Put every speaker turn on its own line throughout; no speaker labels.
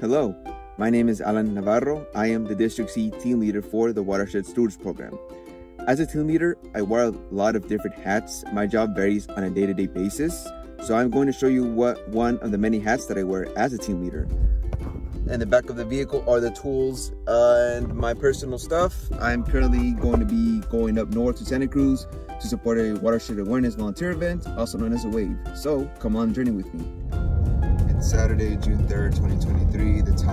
Hello, my name is Alan Navarro. I am the District C team leader for the Watershed Stewards Program. As a team leader, I wear a lot of different hats. My job varies on a day to day basis. So I'm going to show you what one of the many hats that I wear as a team leader. In the back of the vehicle are the tools and my personal stuff. I'm currently going to be going up north to Santa Cruz to support a watershed awareness volunteer event, also known as a WAVE. So come on journey with me. It's Saturday, June 3rd, 2023.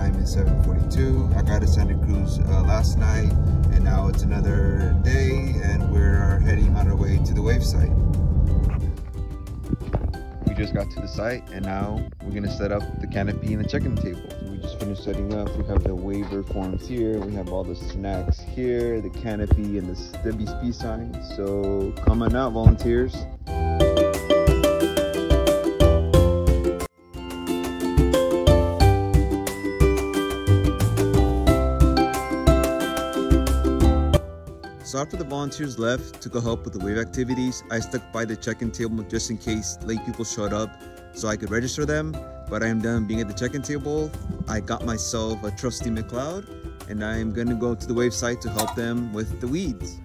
Time is 7.42. I got to Santa Cruz uh, last night and now it's another day and we're heading on our way to the wave site. We just got to the site and now we're gonna set up the canopy and the check-in table. We just finished setting up. We have the waiver forms here. We have all the snacks here the canopy and the WSP sign so come on out volunteers So after the volunteers left to go help with the wave activities, I stuck by the check-in table just in case late people showed up so I could register them. But I am done being at the check-in table. I got myself a trusty McLeod and I am gonna go to the wave site to help them with the weeds.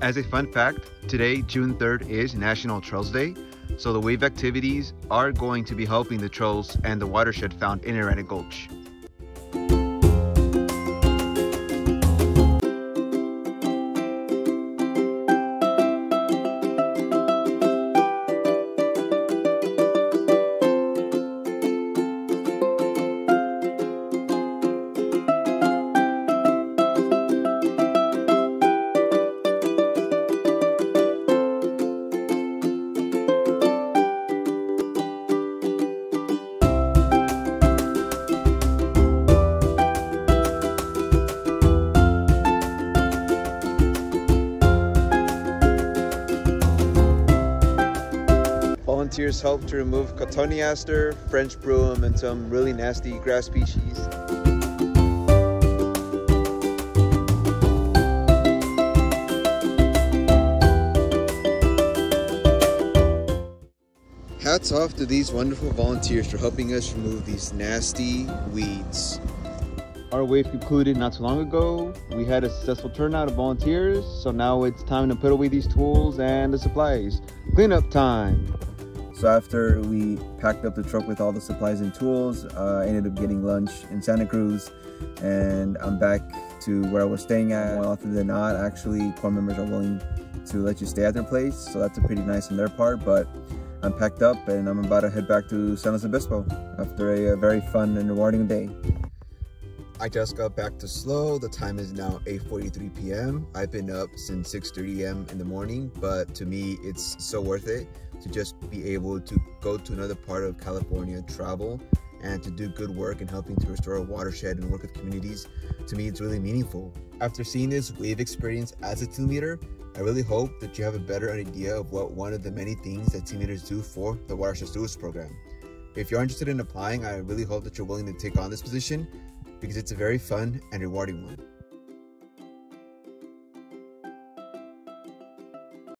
As a fun fact, today, June 3rd, is National Trails Day. So the wave activities are going to be helping the trails and the watershed found in Arana Gulch. Volunteers help to remove cotoneaster, French broom, and some really nasty grass species. Hats off to these wonderful volunteers for helping us remove these nasty weeds. Our wave concluded not too long ago. We had a successful turnout of volunteers, so now it's time to put away these tools and the supplies. Cleanup time! So after we packed up the truck with all the supplies and tools, uh, I ended up getting lunch in Santa Cruz and I'm back to where I was staying at. More often than not, actually, core members are willing to let you stay at their place. So that's a pretty nice on their part, but I'm packed up and I'm about to head back to San Luis Obispo after a, a very fun and rewarding day. I just got back to slow. The time is now 8.43 p.m. I've been up since 6.30 a.m. in the morning, but to me, it's so worth it to just be able to go to another part of California, travel, and to do good work and helping to restore a watershed and work with communities. To me, it's really meaningful. After seeing this wave experience as a team leader, I really hope that you have a better idea of what one of the many things that team leaders do for the Watershed Stewards program. If you're interested in applying, I really hope that you're willing to take on this position because it's a very fun and rewarding one.